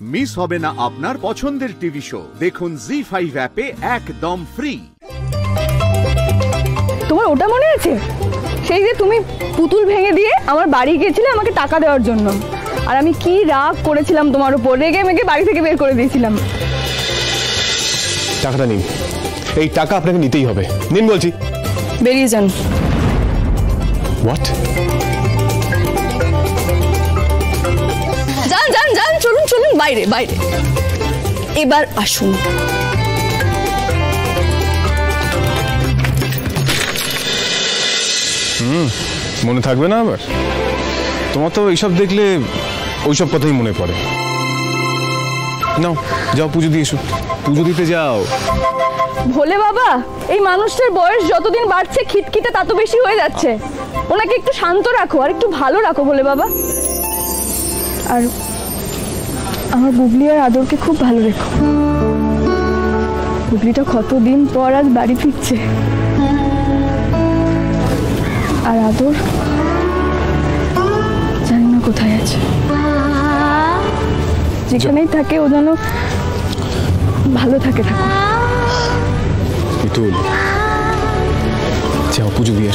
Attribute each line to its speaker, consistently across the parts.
Speaker 1: Miss হবে না আপনার পছন্দের টিভি শো। দেখুন জি ফাইভ অ্যাপে একদম ফ্রি
Speaker 2: তোমার ওটা মনে আছে? সেই যে তুমি পুতুল ভেঙে দিয়ে আমার বাড়ি গিয়েছিলে আমাকে টাকা দেওয়ার জন্য। আর আমি কি রাগ করেছিলাম তোমার উপর। রেগে মেগে বাড়ি থেকে বের করে দিয়েছিলাম।
Speaker 3: টাকাটা নিন। এই টাকা আপনাকে নিতেই হবে। নিন বলছি।
Speaker 2: বেরিয়ে যান।
Speaker 3: হোয়াট
Speaker 2: বাইরে বাইরে। এবার আসুন।
Speaker 3: মনে থাকবে না আবার? তোমার তো এইসব দেখলে ওইসব কথাই মনে পড়ে। নাও যাও পুজো দিয়ে এসো। পুজো দিতে যাও।
Speaker 2: ভোলে বাবা এই মানুষটার বয়স যতদিন বাড়ছে খিটখিটে তত বেশি হয়ে যাচ্ছে। ওনাকে একটু শান্ত রাখো আর একটু ভালো রাখো ভোলে বাবা। আর আমার বুবলি আর আদরকে খুব ভালো রেখো। বুবলিটা কতদিন পর আজ বাড়ি ফিরছে। আর আদর? জানি না কোথায় আছে। যেখানেই থাকে ও যেন ভালো থাকে
Speaker 3: পুজো দিয়ে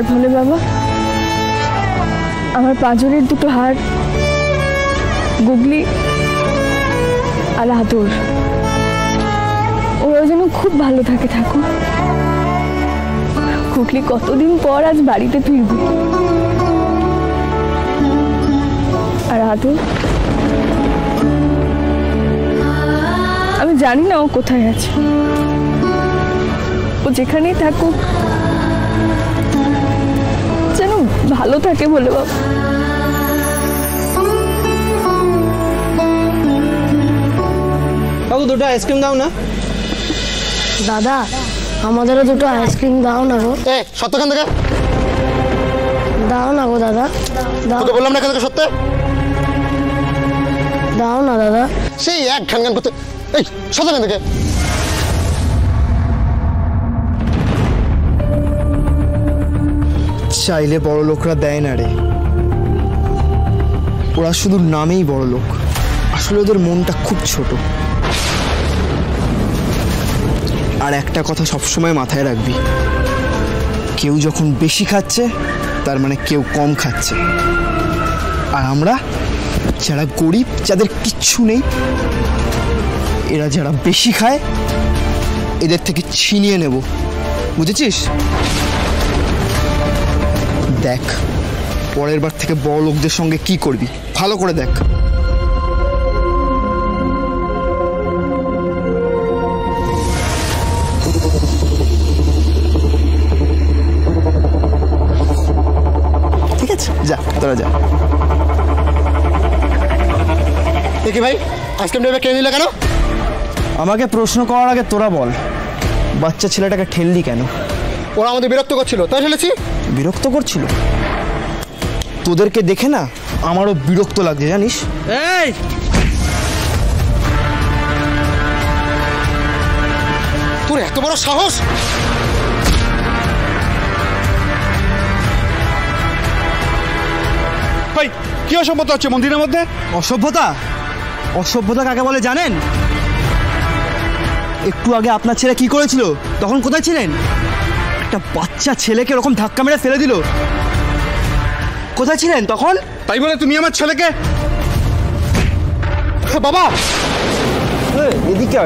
Speaker 2: আর ভোলে বাবা আমার পাঁজরের দুটো হার, গুগলি আর আদর ওরা যেন খুব ভালো থাকে থাকুক গুগলি, কতদিন পর আজ বাড়িতে ফিরবে? আর আদর আমি জানি না ও কোথায় আছে। ও যেখানেই থাকুক ভালো থাকে বলে বাবা।
Speaker 4: বাবু দুটো আইসক্রিম দাও না।
Speaker 5: দাদা আমাদেরও দুটো আইসক্রিম দাও না গো।
Speaker 6: এ সত্যখান থেকে?
Speaker 5: দাও না গো দাদা দাও।
Speaker 6: তোকে বললাম না এখান থেকে সত্য?
Speaker 5: দাও না দাদা।
Speaker 6: সেই এক ঘান ঘান করতে এই সত্যখান থেকে?
Speaker 7: চাইলে বড় লোকরা দেয় না রে। ওরা শুধু নামেই বড় লোক। আসলে ওদের মনটা খুব ছোট। আর একটা কথা সবসময় মাথায় রাখবি। কেউ যখন বেশি খাচ্ছে, তার মানে কেউ কম খাচ্ছে। আর আমরা, যারা গরিব, যাদের কিচ্ছু নেই, এরা যারা বেশি খায়, এদের থেকে ছিনিয়ে নেব। বুঝেছিস? দেখ। পরের বার থেকে বড় লোকদের সঙ্গে কি করবি? ভালো করে দেখ। ঠিক আছে? যা তোরা যা।
Speaker 6: কি ভাই? আইসক্রিম নিলে কেন?
Speaker 7: আমাকে প্রশ্ন করার আগে তোরা বল বাচ্চা ছেলেটাকে ঠেললি কেন?
Speaker 6: ওরা আমাদের বিরক্ত করছিল তাই ফেলেছি
Speaker 7: বিরক্ত করছিল? তোদেরকে দেখে না আমারও বিরক্ত লাগছে জানিস?
Speaker 4: এই!
Speaker 6: তোর এত বড় সাহস?
Speaker 1: কি অসম্মত হচ্ছে মন্দিরের মধ্যে?
Speaker 7: অসভ্যতা? অসভ্যতা কাকে বলে জানেন? একটু আগে আপনার ছেলে কি করেছিল? তখন কোথায় ছিলেন? একটা বাচ্চা ছেলেকে এরকম ধাক্কা মেরে ফেলে দিল? কোথায় ছিলেন তখন?
Speaker 1: তাই বলে তুমি আমার ছেলেকে?
Speaker 6: বাবা!
Speaker 7: এদিকে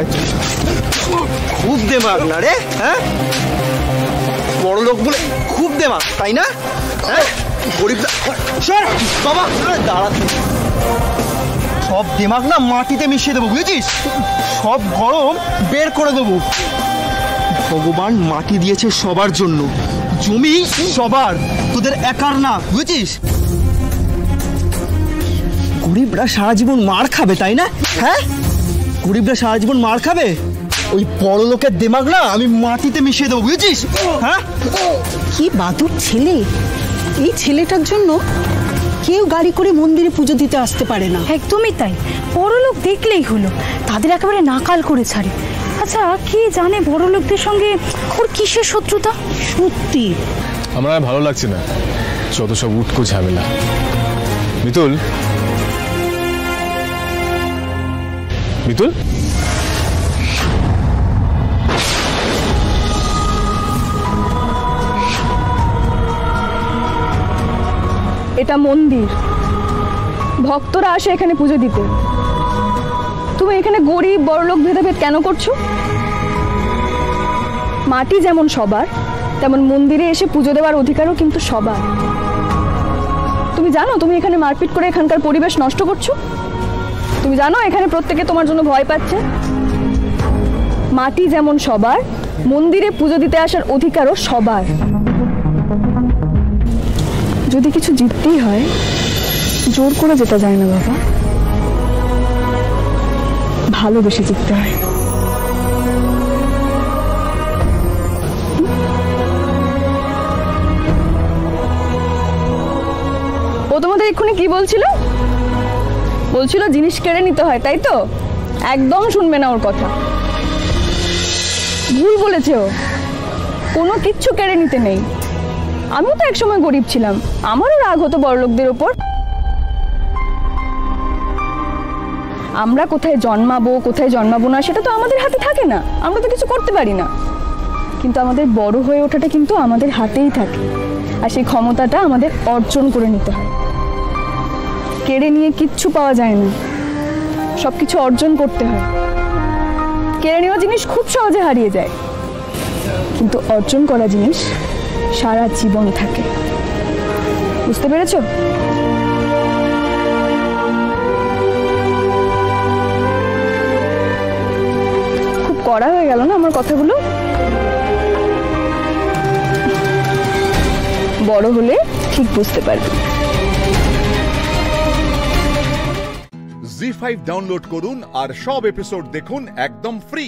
Speaker 7: খুব দেমাগ না রে হ্যাঁ? বড় লোক বলে খুব দেমাগ তাই না? হ্যাঁ? গরিব সর! বাবা! আরে দাঁড়া। সব দেমাগ না মাটিতে মিশিয়ে দেবো বুঝেছিস? সব গরম বের করে দেবো। ভগবান মাটি দিয়েছে সবার জন্য। জমি সবার। তোদের একার না বুঝেছিস? গরিবরা সারা জীবন মার খাবে তাই না? হ্যাঁ? গরিবরা সারা জীবন মার খাবে? ওই বড় লোকের দেমাগ না আমি মাটিতে মিশিয়ে দেবো বুঝেছিস? হ্যাঁ?
Speaker 8: কি বাদুর ছেলে? এই ছেলেটার জন্য
Speaker 4: কেউ গাড়ি করে মন্দিরে পুজো দিতে আসতে পারে না।
Speaker 8: একদমই তাই। বড় লোক দেখলেই হলো। তাদের একেবারে নাকাল করে ছাড়ে। আচ্ছা কে জানে বড় লোকদের সঙ্গে ওর কিসের শত্রুতা?
Speaker 4: সত্যি?
Speaker 3: আমার আর ভালো লাগছে না। যত সব উটকো ঝামেলা। মিতুল? মিতুল?
Speaker 2: এটা মন্দির। ভক্তরা আসে এখানে পুজো দিতে। এখানে গরিব, বড়লোক, ভেদাভেদ কেন করছ? মাটি যেমন সবার, তেমন মন্দিরে এসে পুজো দেওয়ার অধিকারও কিন্তু সবার। তুমি জানো, তুমি এখানে মারপিট করে এখানকার পরিবেশ নষ্ট করছ? তুমি জানো, এখানে প্রত্যেকে তোমার জন্য ভয় পাচ্ছে? মাটি যেমন সবার, মন্দিরে পুজো দিতে আসার অধিকারও সবার। যদি কিছু জিততেই হয়, জোর করে যেতে যায় না বাবা। ভালোবেসে জিততে হয়। ও তোমাদের এক্ষুনি কি বলছিল? বলছিল জিনিস কেড়ে নিতে হয়, তাই তো? একদম শুনবে না ওর কথা। ভুল বলেছে ও। কোনো কিচ্ছু কেড়ে নিতে নেই। আমিও তো একসময় গরিব ছিলাম। আমারও রাগ হতো বড়লোকদের ওপর। আমরা কোথায় জন্মাবো কোথায় জন্মাবো না, সেটা তো আমাদের হাতে থাকে না। আমরা তো কিছু করতে পারি না। কিন্তু আমাদের বড় হয়ে ওঠাটা কিন্তু আমাদের হাতেই থাকে। আর সেই ক্ষমতাটা আমাদের অর্জন করে নিতে হয়। কেড়ে নিয়ে কিচ্ছু পাওয়া যায় না। সব কিছু অর্জন করতে হয়। কেড়ে নেওয়া জিনিস খুব সহজে হারিয়ে যায়। কিন্তু অর্জন করা জিনিস সারা জীবন থাকে। বুঝতে পেরেছ? কড়া হয়ে গেল না আমার কথাগুলো? বড় হলে ঠিক বুঝতে পারবে।
Speaker 1: জি ফাইভ ডাউনলোড করুন আর সব এপিসোড দেখুন একদম ফ্রি